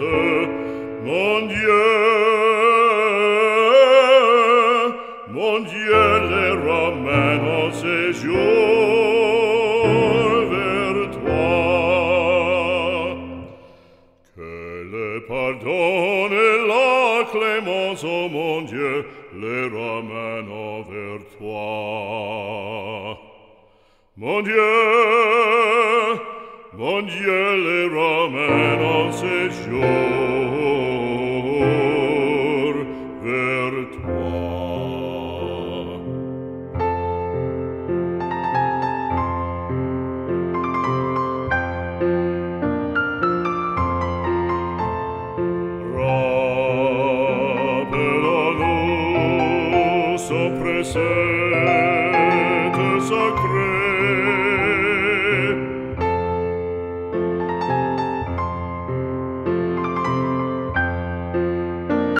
mon Dieu, mon Dieu, les ramène en séjour vers toi. Que le pardon et la clémence, oh mon Dieu, les Romains envers toi. Mon Dieu, Mon Dieu les ramène en séjour vers toi. Rappelle-nous sans presser